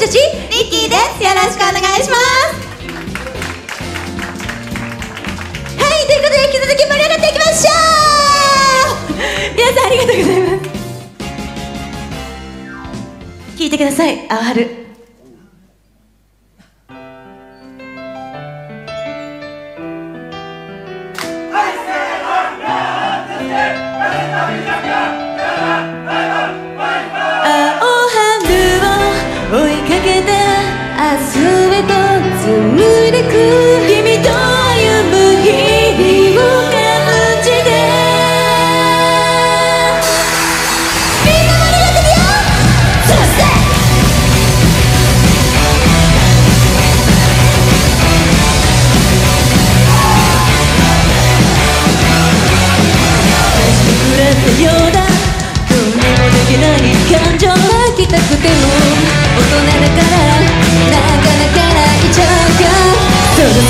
女子リッキーです。よろしくお願いします。はいということで引き続き盛り上がっていきましょう。皆さんありがとうございます。聞いてくださいあわはる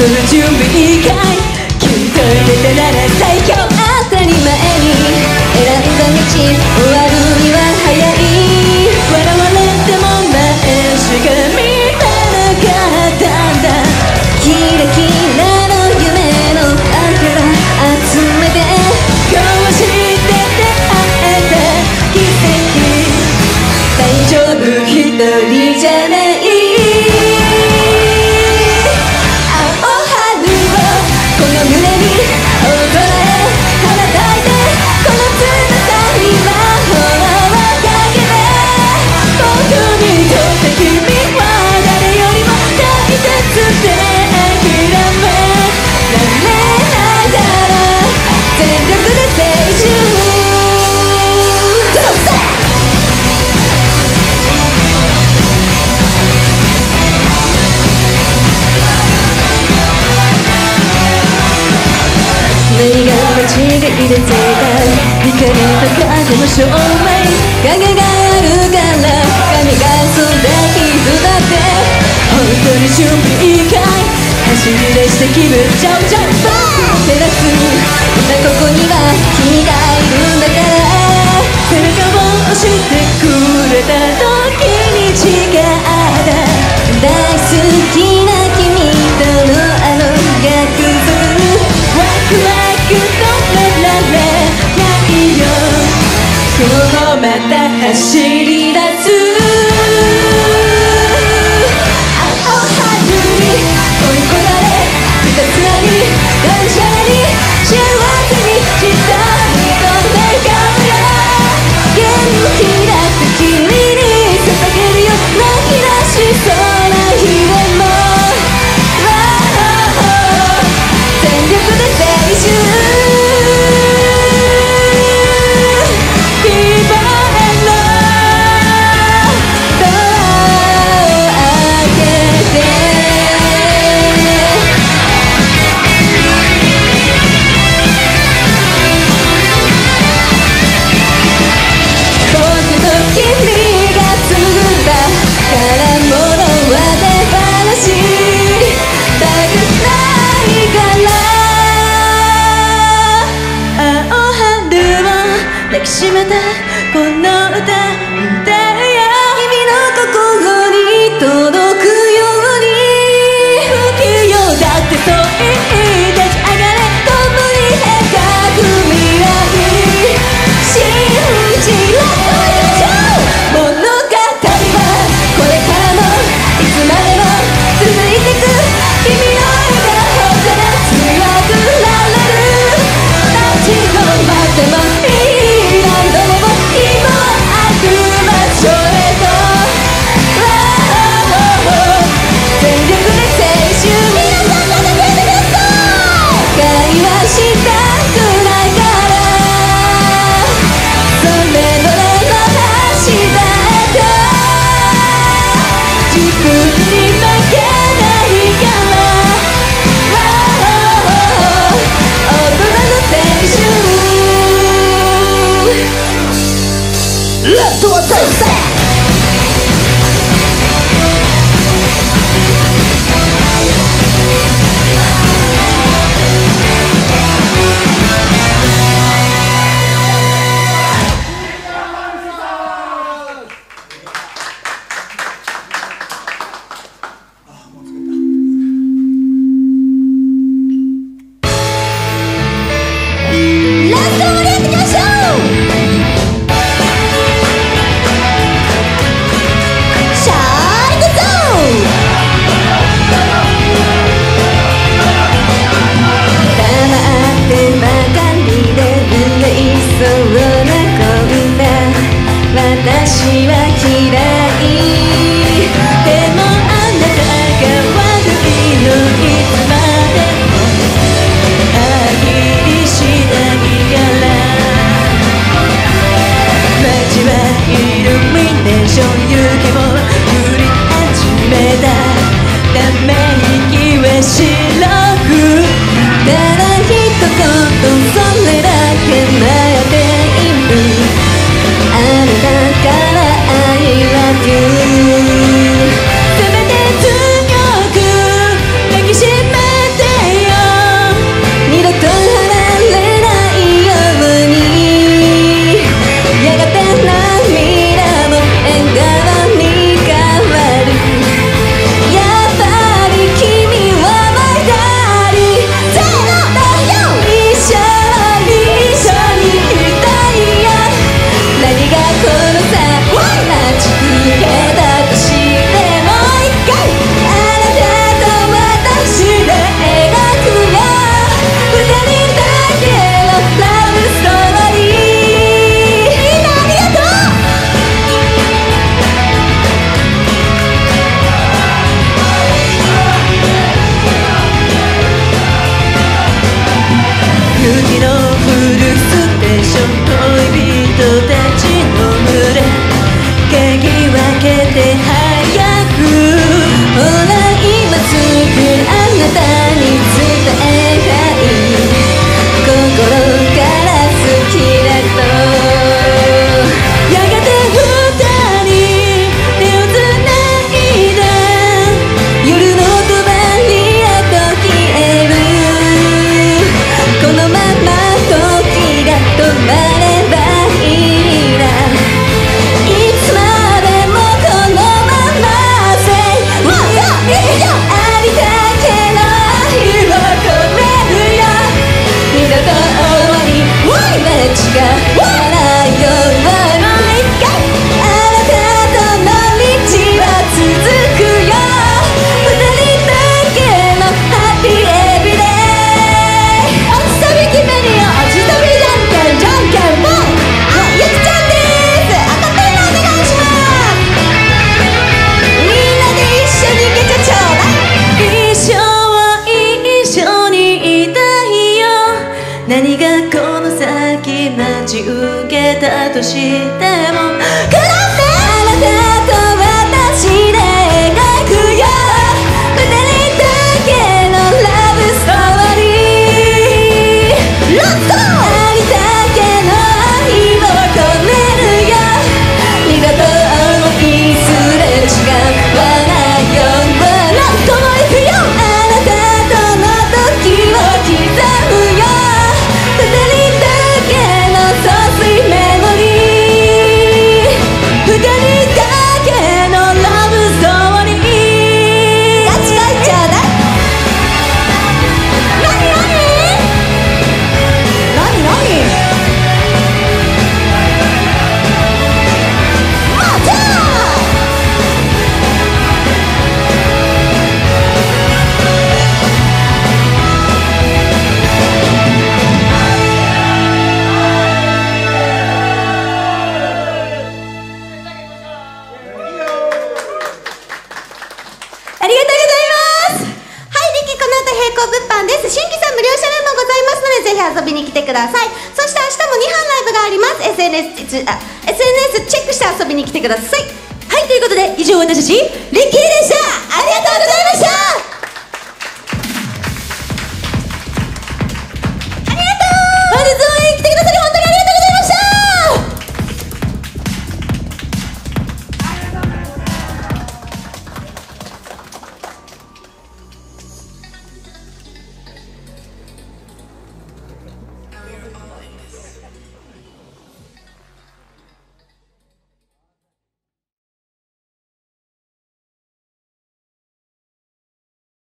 その準備以外君といれたなら最強当たり前に選んだ道終わるには早い笑われても前しか見えなかったんだキラキラの夢の明けを集めてこうして出会えた奇跡大丈夫一人じゃない待ち受けたとしても gonna